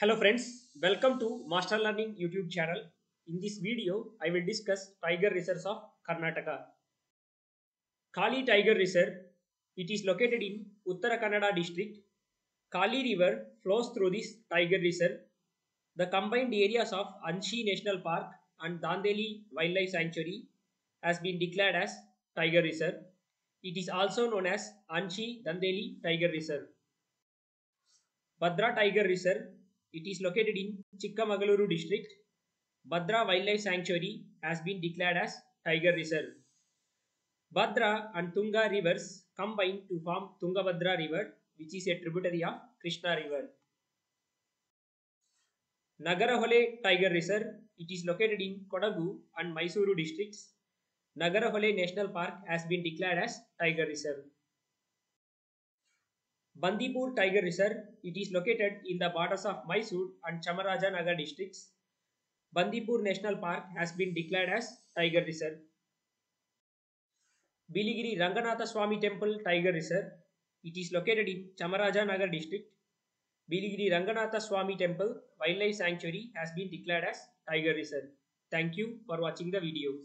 Hello friends, welcome to Master Learning YouTube channel. In this video, I will discuss tiger reserves of Karnataka. Kali Tiger Reserve, it is located in Uttara Kannada district. Kali River flows through this tiger reserve. The combined areas of Anshi National Park and Dandeli Wildlife Sanctuary has been declared as Tiger Reserve. It is also known as Anshi Dandeli Tiger Reserve. Bhadra Tiger Reserve. It is located in Chikkamaluru district. Badra Wildlife Sanctuary has been declared as Tiger Reserve. Badra and Tunga rivers combine to form Tungabhadra River, which is a tributary of Krishna River. Nagarahole Tiger Reserve. It is located in Kodagu and Mysuru districts. Nagarahole National Park has been declared as Tiger Reserve. Bandipur Tiger Reserve. It is located in the borders of Mysore and Chamarajanagar districts. Bandipur National Park has been declared as Tiger Reserve. Biligiri Ranganatha Swami Temple Tiger Reserve. It is located in Chamarajanagar district. Biligiri Ranganatha Swami Temple Wildlife Sanctuary has been declared as Tiger Reserve. Thank you for watching the videos.